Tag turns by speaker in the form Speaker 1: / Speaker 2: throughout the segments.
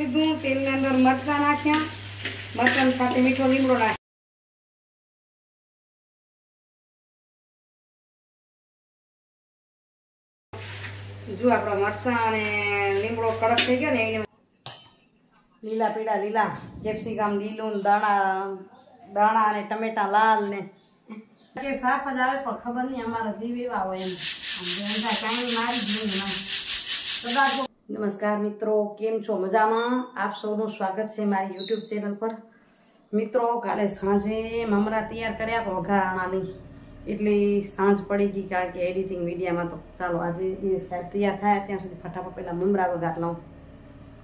Speaker 1: લીધું, તેલની અંદર મરચાં નાખ્યા. મરચાં સાથે મીઠો લીમડો નાખ્યો જો આપણો મરચાં અને લીમડો કડક થઈ ગયો ને, એને લીલા પીળા લીલા, કેપ્સિકમ લીલું દાણા દાણા અને ટમેટા લાલ ને. કે સાફ જ આવે પણ ખબર નહીં અમારા જીવ એવા હોય એમ. કાંઈ મારી જ નહીં કદાચ નમસ્કાર મિત્રો કેમ છો? મજામાં? આપ સૌનું સ્વાગત છે મારી યુટ્યુબ ચેનલ પર. મિત્રો કાલે સાંજે મમરા તૈયાર કર્યા પણ વઘારાણાની એટલે સાંજ પડી ગઈ કારણ કે એડિટિંગ મીડિયામાં તો ચાલો આજે સાહેબ તૈયાર થાય ત્યાં સુધી ફટાફટ પહેલા મમરા વઘાર લઉં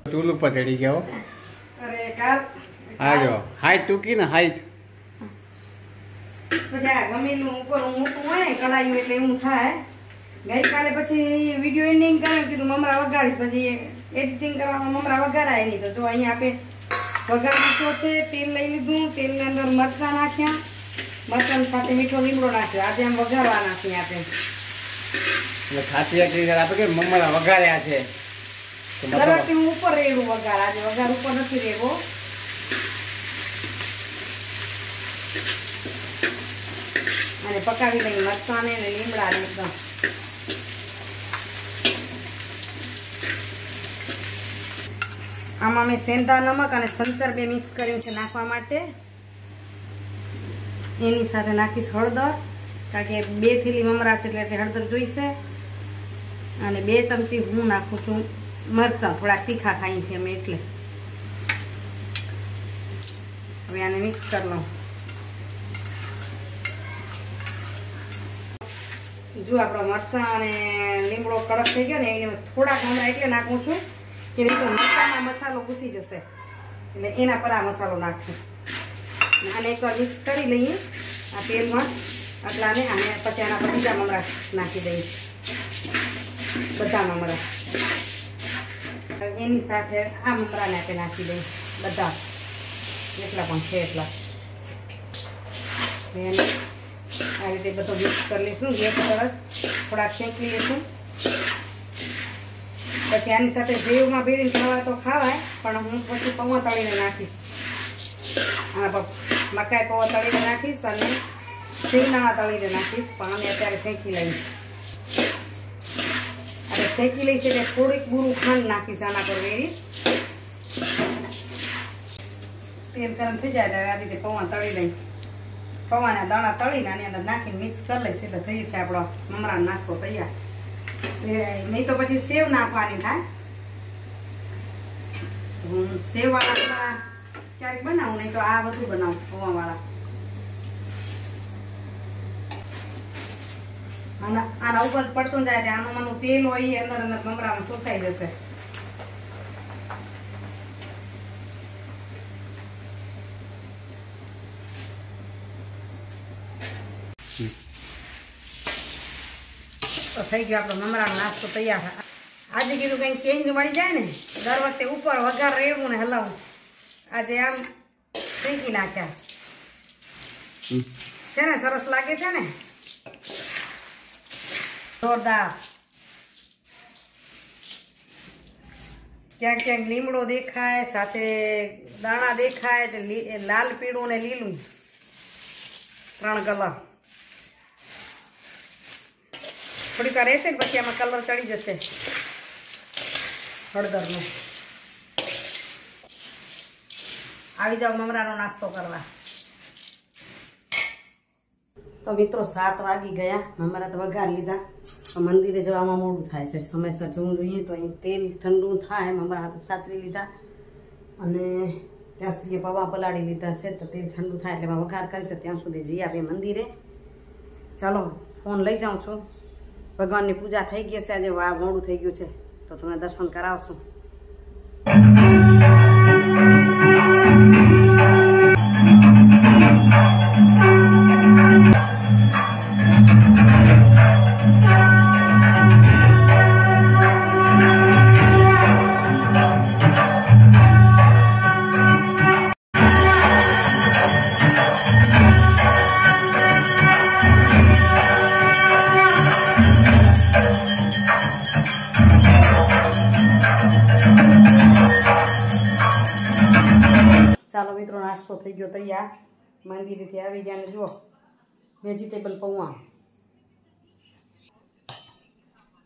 Speaker 2: ટૂલ ઉપર ચડી ગયો
Speaker 1: અરે કાલ
Speaker 2: હા જો હાઈટ ટૂંકી ને હાઈટ
Speaker 1: પછી આ ગમેલું ઉપર મોટું હોય ને કડાયું એટલે એવું થાય. ગઈકાલે પછી વીડિયો એન્ડિંગ કર્યું કીધું મમરા વઘારીશ પછી એડિટિંગ કરવામાં મમરા વઘારાય નહીં. તો જો અહીંયા આપણે વઘાર દીધો છે? તેલ લઈ લીધું. તેલની અંદર મરચાં નાખ્યા. મરચાં સાથે મીઠો લીમડો નાખ્યો. આજે આમ વઘારવાના છીએ આપણે.
Speaker 2: એટલે ખાસી એક આપણે કે મમરા વઘાર્યા છે?
Speaker 1: હું ઉપર રેડું વઘાર. આજે વઘાર ઉપર નથી રેવો અને પકાવી લઈ મરચાં ને લીમડા ને એકદમ આમાં મેં સેંધા નમક અને સંચર બે મિક્સ કર્યું છે નાખવા માટે. એની સાથે નાખીશ હળદર, કારણ કે બે થેલી મમરા છે એટલે હળદર જોઈશે. અને બે ચમચી હું નાખું છું મરચાં થોડાક તીખા ખાઈ છે અમે એટલે. હવે આને મિક્સ કરી લઉં. જો આપણો મરચાં અને લીમડો કડક થઈ ગયો ને, એને થોડાક હમણાં એટલે નાખું છું. કે નહીં તો મરચાંમાં મસાલો ઘૂસી જશે એટલે એના પર આ મસાલો નાખશું આને એકવાર મિક્સ કરી લઈએ આ તેલમાં આટલાને અને પછી આના પર બીજા મમરા નાખી દઈએ બધા મમરા એની સાથે આ મમરાને આપણે નાખી દઈએ બધા જેટલા પણ છે એટલા આ રીતે બધો મિક્સ કરી લઈશું ગેસ તરફ થોડાક શેકી લઈશું પછી આની સાથે જેવમાં ભેળીને ખાવા તો ખાવાય, પણ હું પછી પૌવા તળીને નાખીશ. આના પર મકાઈ પૌવા તળીને નાખીશ અને શિંગદાણા તળીને નાખીશ, પણ અમે અત્યારે શેકી લઈશ આપણે શેકી લઈશ એટલે થોડીક બુરું ખાંડ નાખીશ આના પર વેરીશ. તેલ ગરમ થઈ જાય એટલે આ રીતે પૌવા તળી લઈશ પૌવાના દાણા તળીને આની અંદર નાખીને મિક્સ કરી લઈશ એટલે થઈ જશે આપણો મમરાનો નાસ્તો તૈયાર. એ નહીં તો પછી સેવ નાખવાની થાય. હું સેવ વાળા ક્યારેક બનાવું, નહીં તો આ બધું બનાવું પૌવા વાળા આના ઉપર પડતું જાય એટલે આનું મનું તેલ હોય એ અંદર અંદર ગમરામાં શોષાઈ જશે. તો થઈ ગયો આપણો મમરાનો નાસ્તો તૈયાર આજે કીધું કંઈક ચેન્જ મળી જાય ને દર વખતે ઉપર વઘાર રેડવું ને હલાવવું આજે આમ શેકી નાખ્યા. છે ને સરસ લાગે છે ને? જોરદાર. ક્યાંક ક્યાંક લીમડો દેખાય સાથે દાણા દેખાય તે લી- લાલ પીળું ને લીલું. ત્રણ કલર. થોડીક વાર રહેશે ને પછી આમાં કલર ચડી જશે. હળદરનો. આવી જાઓ મમરાનો નાસ્તો કરવા. તો મિત્રો સાત વાગી ગયા. મમરા તો વઘાર લીધા. મંદિરે જવામાં મોડું થાય છે. સમયસર જવું જોઈએ તો અહીં તેલ ઠંડુ થાય. મમરા સાચવી લીધા. અને ત્યાં સુધી પૌવા પલાળી લીધા છે. તો તેલ ઠંડુ થાય એટલે વઘાર કરીશે. ત્યાં સુધી જઈએ આપણે મંદિરે. ચાલો, ફોન લઈ જાઉં છું. ભગવાનની પૂજા થઈ ગઈ છે આજે વા મોડું થઈ ગયું છે. તો તમે દર્શન કરાવશો. નાસ્તો થઈ ગયો તૈયાર. મંદિરેથી આવી ગયા ને જુઓ. વેજીટેબલ પૌવા.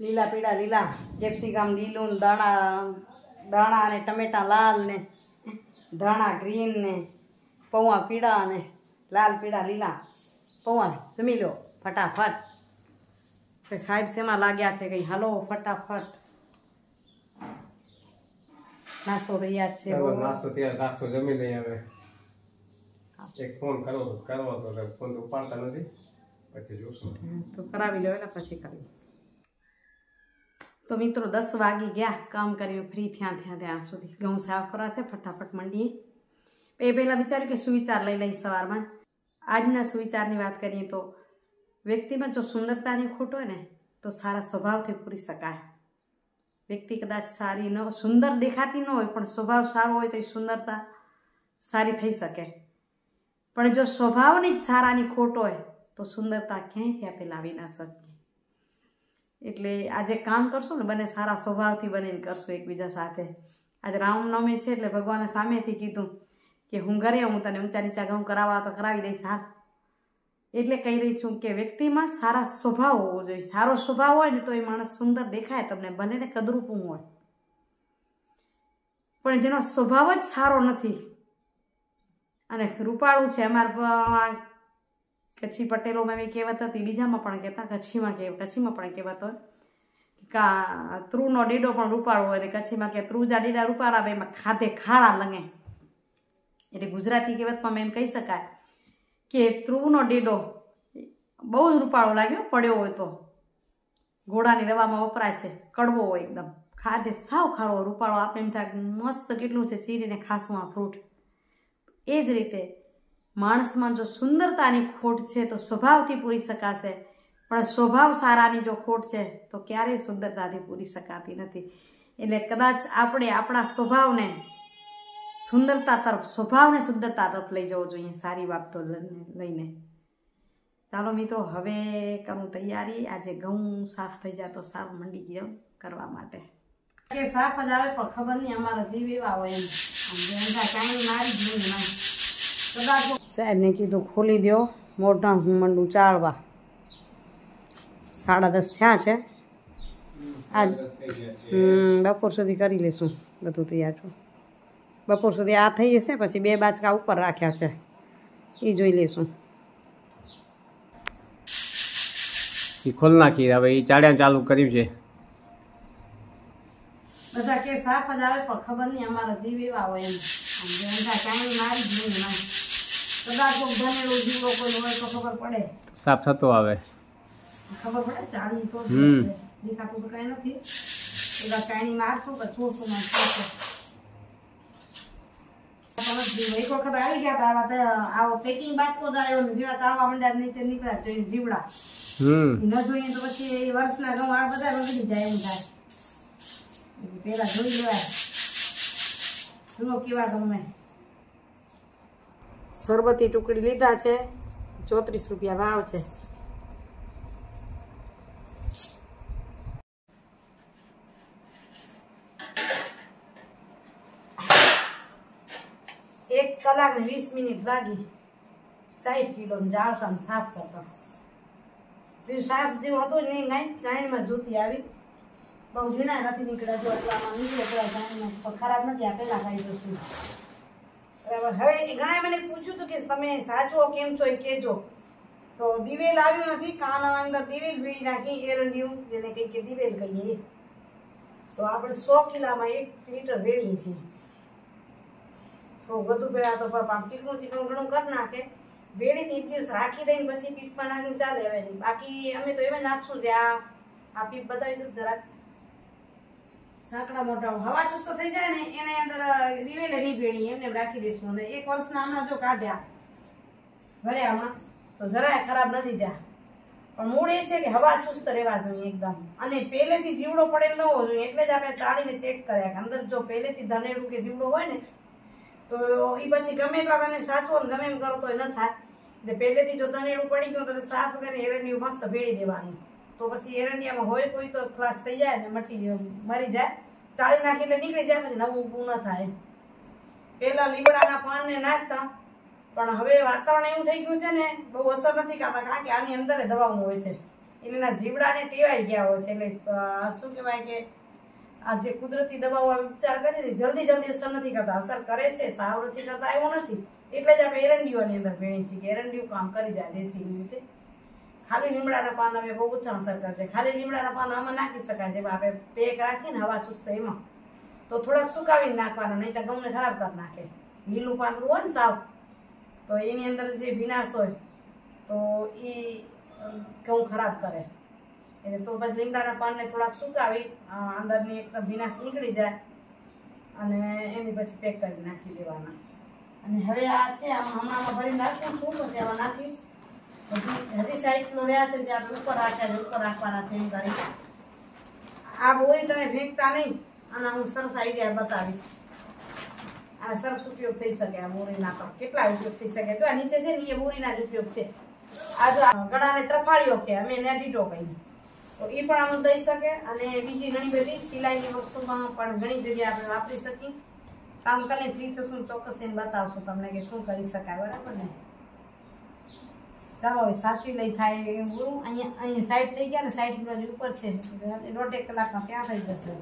Speaker 1: લીલા પીળા લીલા. કેપ્સિકમ, લીલું દાણા દાણા અને ટમેટા લાલ ને, ધાણા ગ્રીન ને, પૌવા પીળા અને લાલ પીળા લીલા. પૌવા જમી લો, ફટાફટ. સાહેબ શેમાં લાગ્યા છે કંઈ? હાલો, ફટાફટ. નાસ્તો તૈયાર છે.
Speaker 2: નાસ્તો તૈયાર, નાસ્તો જમી લઈએ હવે. એક ફોન કરવો કરવો તો ફોન ઉપાડતા નથી. પછી જોશું.
Speaker 1: તો કરાવી લો એટલે પછી કરી. તો મિત્રો દસ વાગી ગયા, કામ કરીને ફ્રી થયા થયા ત્યાં સુધી. ઘઉં સાફ કરવા છે, ફટાફટ મંડીએ. એ પહેલાં વિચાર્યું કે સુવિચાર લઈ લઈ સવારમાં. આજના સુવિચારની વાત કરીએ તો વ્યક્તિમાં જો સુંદરતાની ખોટ હોય ને, તો સારા સ્વભાવથી પૂરી શકાય. વ્યક્તિ કદાચ સારી ન, સુંદર દેખાતી ન હોય, પણ સ્વભાવ સારો હોય તો એ સુંદરતા સારી થઈ શકે. પણ જો સ્વભાવની જ સારાની ખોટ હોય, તો સુંદરતા ક્યાંયથી આપણે લાવી ના શકીએ. એટલે આજે કામ કરશું ને, બંને સારા સ્વભાવથી બનીને કરશું એકબીજા સાથે. આજે રામનવમી છે એટલે ભગવાને સામેથી કીધું કે, હું ઘરે હું તને ઊંચા નીચા ઘઉં કરાવવા તો કરાવી દઈશ, હાલ. એટલે કહી રહી છું કે, વ્યક્તિમાં સારા સ્વભાવ હોવો જોઈએ. સારો સ્વભાવ હોય ને, તો એ માણસ સુંદર દેખાય તમને બને ને કદરૂપું હોય. પણ જેનો સ્વભાવ જ સારો નથી અને રૂપાળું છે અમારા કચ્છી પટેલોમાં એવી કહેવત હતી, બીજામાં પણ કહેતા, કચ્છીમાં કે કચ્છીમાં પણ કહેવત હોય. કા ત્રુનો ડીડો પણ રૂપાળો હોય અને કચ્છીમાં કે ત્રુજા ડીડા રૂપાળા આવે એમાં ખાધે ખારા લંગે. એટલે ગુજરાતી કહેવતમાં મેં એમ કહી શકાય કે ત્રુનો ડીડો બહુ જ રૂપાળો લાગ્યો, પડ્યો હોય તો. ઘોડાની દવામાં વપરાય છે, કડવો હોય એકદમ. ખાધે સાવ ખારો રૂપાળો. આપણે એમ થાય મસ્ત કેટલું છે ચીરીને ખાસું આ ફ્રૂટ એ જ રીતે માણસમાં જો સુંદરતાની ખોટ છે, તો સ્વભાવથી પૂરી શકાશે. પણ સ્વભાવ સારાની જો ખોટ છે, તો ક્યારેય સુંદરતાથી પૂરી શકાતી નથી. એટલે કદાચ આપણે આપણા સ્વભાવને સુંદરતા તરફ, સ્વભાવને સુંદરતા તરફ લઈ જવો જોઈએ. સારી બાબતો લઈને. ચાલો મિત્રો, હવે કરું તૈયારી. આજે ઘઉં સાફ થઈ જાય તો સાફ મંડી ગયો કરવા માટે. કે સાફ જ આવે, પણ ખબર નહીં અમારા જીવ એવા હોય એમ. સાહેબને કીધું ખોલી દો મોઢા હું મંડું ચાળવા. સાડા દસ થયા છે. આજ બપોર સુધી કરી લઈશું બધું તૈયાર છું બપોર સુધી આ થઈ જશે, પછી બે બાચકા ઉપર રાખ્યા છે. એ જોઈ લઈશું.
Speaker 2: એ ખોલ નાખી, હવે એ ચાડ્યા ચાલુ કર્યું છે.
Speaker 1: બધા કે સાફ જ આવે પણ ખબર નહીં અમારા જીવ એવા હોય એમ. કાંઈ મારી જ નહીં કદાચ કોઈ બનેલું જીવડો કોઈ હોય તો ખબર પડે.
Speaker 2: સાફ થતો આવે.
Speaker 1: ખબર પડે? ચાલી તો. દેખાતું તો કાંઈ નથી. એવા કાણી મારશું કે ચોસું માં ચોસું. એક વખત આવી ગયા હતા આવા આવો પેકિંગ બાચકો જ આવ્યો ને જેવા ચાલવા માંડ્યા નીચે નીકળ્યા છે જીવડા. ન જોઈએ તો પછી વર્ષના ઘઉં આ બધા બગડી જાય એમ થાય. પેલા જોઈ લેવાય જુઓ કેવા ગમે. સરબતી ટુકડી લીધા છે. ચોત્રીસ રૂપિયા ભાવ છે. એક કલાક ને વીસ મિનિટ લાગી. સાઠ કિલો જાળતા સાફ કરતા. સાફ જેવું હતું નહીં કાંઈ ચાણીમાં જોતી આવી. બહુ ઝીણા નથી નીકળ્યા, જો એટલામાં નીકળે પણ ખરાબ નથી, આ પહેલાં ખાઈ જશું બરાબર. હવે ઘણા મને પૂછ્યું હતું કે તમે સાચો કેમ છો એ કહેજો. તો દિવેલ આવ્યું નથી કાના અંદર દિવેલ ભીડી નાખી એરંડિયું જેને કંઈ કે દિવેલ કહીએ. તો આપણે સો કિલામાં એક લીટર વેણીએ છીએ તો બધું પહેલાં તો ચીકણું ચીકણું ઘણું કરી નાખે. વેળીને એક દિવસ રાખી દઈને પછી પીપમાં નાખીને ચાલે હવે બાકી અમે તો એમ નાખશું જે આ પીપ બતાવી દઉં જરાક. સાંકડા મોટા હવા ચુસ્ત થઈ જાય ને, એને અંદર રીવેલ નહીં ભેણી એમને રાખી દઈશું અને એક વર્ષના હમણાં જો કાઢ્યા ભર્યા હમણાં તો જરાય ખરાબ નથી ત્યાં પણ મૂળ એ છે કે હવા ચુસ્ત રહેવા જોઈએ એકદમ. અને પહેલેથી જીવડો પડેલ ન હોવો જોઈએ. એટલે જ આપણે ચાળીને ચેક કર્યા કે અંદર જો પહેલેથી ધનેડું કે જીવડો હોય ને, તો એ પછી ગમે એટલા તમે સાચવો ને ગમે એમ કરો તો ન થાય. એટલે પહેલેથી જો ધનેડું પડી ગયું તો સાફ કરીને એરંડિયું મસ્ત ભેળી દેવાનું. તો પછી એરંડિયામાં હોય કોઈ તો ખલાસ થઈ જાય ને મટી મરી જાય. ચાળી નાખી એટલે નીકળી જાય, પછી નવું ઊભું ન થાય. પેલા લીમડાના પાનને નાખતા, પણ હવે વાતાવરણ એવું થઈ ગયું છે ને, બહુ અસર નથી કરતા કારણ કે આની અંદર દવાઓ હોય છે. એના જીવડાને ટેવાઈ ગયા હોય છે, એટલે શું કહેવાય કે, આ જે કુદરતી દવાઓ ઉપચાર કરે ને, જલ્દી જલ્દી અસર નથી કરતા. અસર કરે છે, સાવ નથી કરતા, એવું નથી. એટલે જ આપણે એરંડીઓની અંદર ભેણી છીએ કે એરંડીઓ કામ કરી જાય દેશી રીતે. ખાલી લીમડાના પાન હવે બહુ ઓછા અસર છે ખાલી લીમડાના પાન આમાં નાખી શકાય છે આપણે પેક રાખીને હવા ચૂસતા એમાં. તો થોડાક સુકાવીને નાખવાના, નહીં તો ગમને ખરાબ કરી નાખે. લીલું પાંદડું હોય ને સાવ, તો એની અંદર જે ભીનાશ હોય, તો એ ઘઉં ખરાબ કરે. એટલે તો પછી લીમડાના પાનને થોડાક સુકાવી અંદરની એકદમ ભીનાશ નીકળી જાય, અને એની પછી પેક કરી નાખી દેવાના. અને હવે આ છે, આમાં હમણાં ભરીને નાખું છું પછી આમાં નાખીશ. હજી હજી રહ્યા છે જે આપણે ઉપર રાખ્યા ઉપર રાખવાના છે કરી. આ બોરી તમે ફેંકતા નહીં, અને હું સરસ આઈડિયા બતાવીશ. આ સરસ ઉપયોગ થઈ શકે આ બોરીના તો કેટલા ઉપયોગ થઈ શકે? જો આ નીચે છે ને, એ બોરીના જ ઉપયોગ છે. આ જો ગળાને ત્રફાળ્યો કે, અમે એને ડીટો કહીએ. તો એ પણ આમ દઈ શકે, અને બીજી ઘણી બધી સિલાઈની વસ્તુમાં પણ ઘણી જગ્યાએ આપણે વાપરી શકીએ. કામ કરીને ફ્રી થશું ચોક્કસ એને બતાવશું તમને કે શું કરી શકાય, બરાબર ને? ચાલો હવે સાચવી લઈ થાય એવું બોલું. અહીંયા અહીંયા સાઈડ થઈ ગયા ને સાઈડ બાજુ ઉપર છે. દોઢેક કલાકમાં ત્યાં થઈ જશે?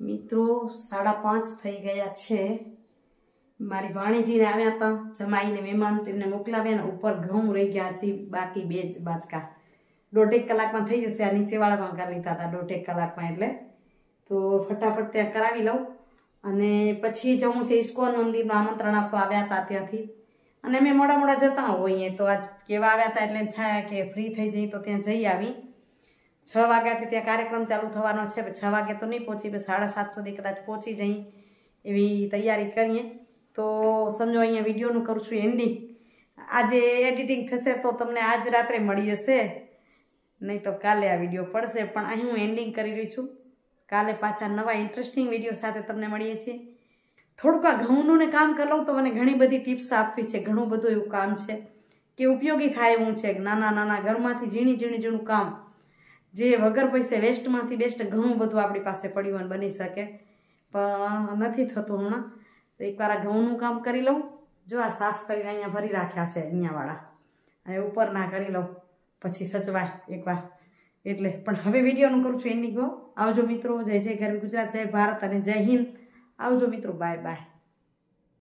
Speaker 1: મિત્રો, સાડા પાંચ થઈ ગયા છે. મારી ભાણીજીને આવ્યા હતા, જમાઈને મહેમાન, તેમને મોકલાવ્યા ને ઉપર ઘઉં રહી ગયા છે, બાકી બે જ બાચકા દોઢેક કલાકમાં થઈ જશે, આ નીચેવાળામાં કરી લીધા હતા દોઢેક કલાકમાં એટલે. તો ફટાફટ ત્યાં કરાવી લઉં. અને પછી જવું છે ઇસ્કોન મંદિરનું આમંત્રણ આપવા આવ્યા હતા ત્યાંથી. અને અમે મોડા મોડા જતા હોઈએ તો આજ કેવા આવ્યા હતા એટલે થાય કે ફ્રી થઈ જઈએ તો ત્યાં જઈ આવી. છ વાગ્યાથી ત્યાં કાર્યક્રમ ચાલુ થવાનો છે. છ વાગે તો નહીં પહોંચી, પણ સાડા સાત સુધી કદાચ પહોંચી જઈ એવી તૈયારી કરીએ. તો સમજો, અહીંયા વિડીયોનું કરું છું એન્ડિંગ આજે એડિટિંગ થશે તો તમને આજ રાત્રે મળી જશે. નહીં તો કાલે આ વીડિયો પડશે. પણ અહીં હું એન્ડિંગ કરી રહી છું. કાલે પાછા નવા ઇન્ટરેસ્ટિંગ વીડિયો સાથે તમને મળીએ છીએ. થોડુંક આ ઘઉંનું કામ કરી લઉં તો મને ઘણી બધી ટિપ્સ આપવી છે, ઘણું બધું એવું કામ છે કે ઉપયોગી થાય એવું છે નાના નાના ઘરમાંથી ઝીણી ઝીણી ઝીણું કામ, જે વગર પૈસે વેસ્ટમાંથી બેસ્ટ ઘણું બધું આપણી પાસે પડ્યું બની શકે. પણ નથી થતું હમણાં. તો એકવાર આ ઘઉંનું કામ કરી લઉં. જો આ સાફ કરીને અહીંયા ભરી રાખ્યા છે અહીંયાવાળા. અને ઉપર ના કરી લઉં. પછી સચવાય એકવાર. એટલે, પણ હવે વિડીયોનું કરું છું એની ગો આવજો મિત્રો. જય જય ગરવી ગુજરાત, જય ભારત અને જય હિન્દ. આવજો મિત્રો બાય બાય